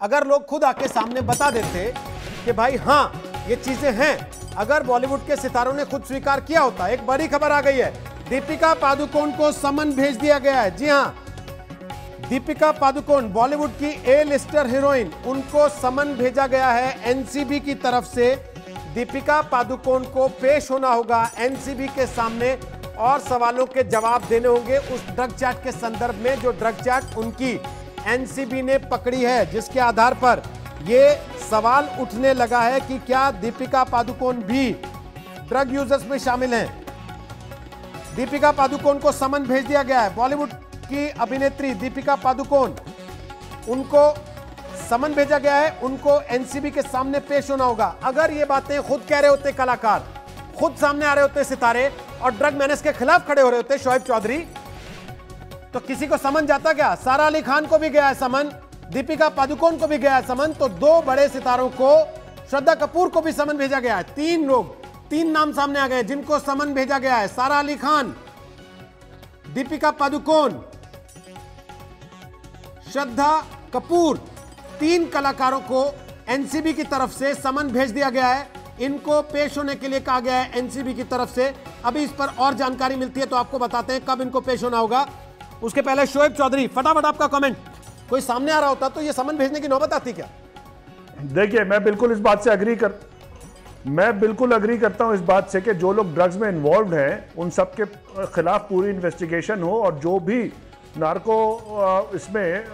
अगर लोग खुद आके सामने बता देते कि भाई हाँ ये चीज़ें हैं, अगर बॉलीवुड के सितारों ने खुद स्वीकार किया होता, एक बड़ी खबर आ गई है। दीपिका पादुकोण को समन भेज दिया गया है। जी हाँ दीपिका पादुकोण, बॉलीवुड की ए लिस्टर हीरोइन, उनको समन भेजा गया है एनसीबी की तरफ़ से। दीपिका पादुकोण को पेश होना होगा एनसीबी के सामने और सवालों के जवाब देने होंगे उस ड्रग चैट के संदर्भ में, जो ड्रग चैट उनकी एनसीबी ने पकड़ी है, जिसके आधार पर यह सवाल उठने लगा है कि क्या दीपिका पादुकोण भी ड्रग यूज़र्स में शामिल हैं। दीपिका पादुकोण को समन भेज दिया गया है। बॉलीवुड की अभिनेत्री दीपिका पादुकोण, उनको समन भेजा गया है, उनको एनसीबी के सामने पेश होना होगा। अगर ये बातें खुद कह रहे होते कलाकार, खुद सामने आ रहे होते सितारे, और ड्रग मैनेज के खिलाफ खड़े हो रहे होते शोएब चौधरी तो किसी को समन जाता क्या? सारा अली खान को भी गया है समन। दीपिका पादुकोण को भी गया है समन। तो दो बड़े सितारों को श्रद्धा कपूर को भी समन भेजा गया है। तीन लोग, तीन नाम सामने आ गए जिनको समन भेजा गया है। सारा अली खान, दीपिका पादुकोण, श्रद्धा कपूर, तीन कलाकारों को एनसीबी की तरफ़ से समन भेज दिया गया है। इनको पेश होने के लिए कहा गया है एनसीबी की तरफ़ से। अभी इस पर और जानकारी मिलती है तो आपको बताते हैं कब इनको पेश होना होगा। उसके पहले शोएब चौधरी, फटाफट आपका कमेंट कोई सामने आ रहा होता तो ये समन भेजने की नौबत आती क्या? देखिए, मैं बिल्कुल इस बात से अग्री कर, मैं बिल्कुल अग्री करता हूँ इस बात से कि जो लोग ड्रग्स में इन्वॉल्व हैं, उन सब के खिलाफ पूरी इन्वेस्टिगेशन हो और जो भी नार्को इसमें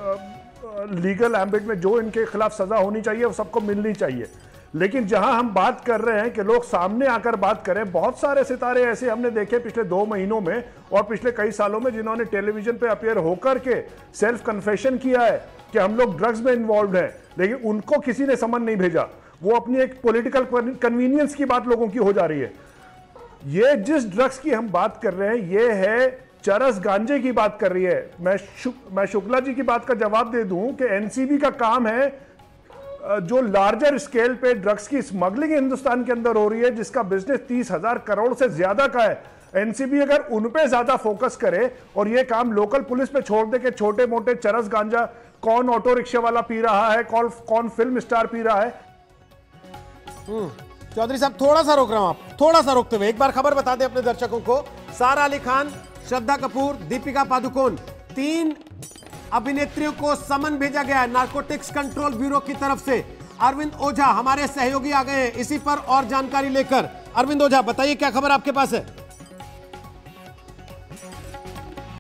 लीगल एम्बिट में जो इनके खिलाफ सजा होनी चाहिए, वो सबको मिलनी चाहिए। लेकिन जहाँ हम बात कर रहे हैं कि लोग सामने आकर बात करें बहुत सारे सितारे ऐसे हमने देखे पिछले दो महीनों में और पिछले कई सालों में जिन्होंने टेलीविज़न पे अपियर होकर के सेल्फ कन्फेशन किया है कि हम लोग ड्रग्स में इन्वॉल्व हैं। लेकिन उनको किसी ने समन नहीं भेजा। वो अपनी एक पोलिटिकल कन्वीनियंस की बात लोगों की हो जा रही है। ये जिस ड्रग्स की हम बात कर रहे हैं ये है चरस गांजे की बात कर रही है। मैं शुक, मैं शुक्ला जी की बात का जवाब दे दूँ कि एनसीबी का काम है जो लार्जर स्केल पे ड्रग्स की स्मगलिंग हिंदुस्तान के अंदर हो रही है, जिसका बिज़नेस तीस हज़ार करोड़ से ज़्यादा का है। एनसीबी अगर उन पे ज़्यादा फोकस करे और ये काम लोकल पुलिस पे छोड़ दे के छोटे मोटे चरस गांजा, कौन ऑटो रिक्शा वाला पी रहा है, कौन कौन फ़िल्म स्टार पी रहा है। चौधरी साहब थोड़ा सा रोक रहा हूँ आप थोड़ा सा रोकते हुए, एक बार खबर बता दें अपने दर्शकों को। सारा अली खान, श्रद्धा कपूर, दीपिका पादुकोण, तीन अभिनेत्रियों को समन भेजा गया है। नार्कोटिक्स कंट्रोल ब्यूरो की तरफ़ से। अरविंद ओझा हमारे सहयोगी आ गए हैं। इसी पर और जानकारी लेकर। अरविंद ओझा, बताइए, क्या खबर आपके पास है?